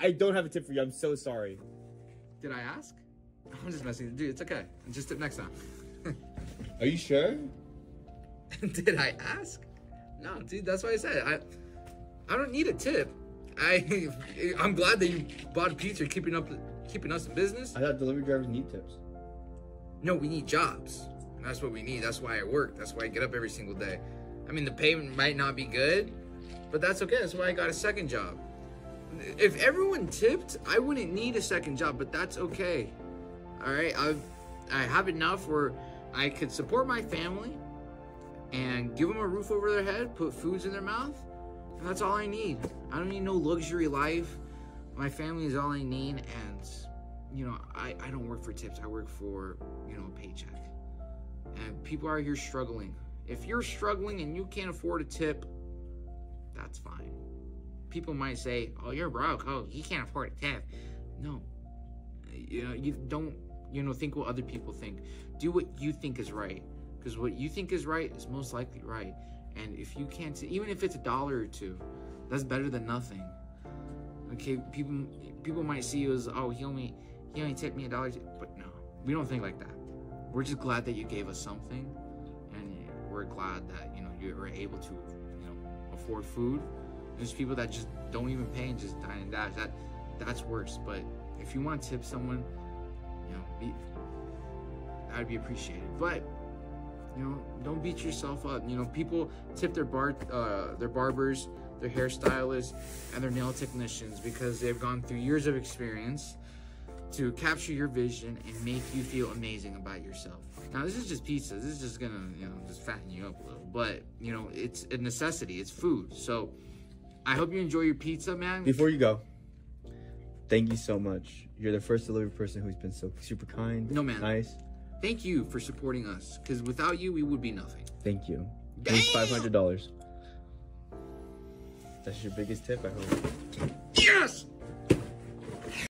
I don't have a tip for you. I'm so sorry. Did I ask? I'm just messing. Dude, it's okay. Just tip next time. Are you sure? Did I ask? No, dude. That's why I said I. I don't need a tip. I. I'm glad that you bought pizza, keeping up, keeping us in business. I thought delivery drivers need tips. No, we need jobs. And that's what we need. That's why I work. That's why I get up every single day. I mean, the payment might not be good, but that's okay. That's why I got a second job. If everyone tipped, I wouldn't need a second job, but that's okay. All right, I've I have enough where I could support my family and give them a roof over their head, put foods in their mouth, and that's all I need. I don't need no luxury life. My family is all I need, and you know, I, I don't work for tips. I work for, you know, a paycheck. And people are here struggling. If you're struggling and you can't afford a tip, that's fine. People might say, "Oh, you're broke. Oh, you can't afford a tip." No, you know, you don't, you know, think what other people think. Do what you think is right, because what you think is right is most likely right. And if you can't, even if it's a dollar or two, that's better than nothing. Okay, people people might see you as, "Oh, he only he only tipped me a dollar," but no, we don't think like that. We're just glad that you gave us something, and we're glad that you know you were able to, you know, afford food. There's people that just don't even pay and just dine and dash. That that's worse. But if you want to tip someone, you know, be, that'd be appreciated. But you know, don't beat yourself up. You know, people tip their bar uh, their barbers, their hairstylists, and their nail technicians because they've gone through years of experience to capture your vision and make you feel amazing about yourself. Now, this is just pizza. This is just gonna, you know, just fatten you up a little. But you know, it's a necessity. It's food. So, I hope you enjoy your pizza, man. Before you go, thank you so much. You're the first delivery person who's been so super kind. No, man. Nice. Thank you for supporting us. Because without you, we would be nothing. Thank you. Damn! Here's five hundred dollars. That's your biggest tip, I hope. Yes.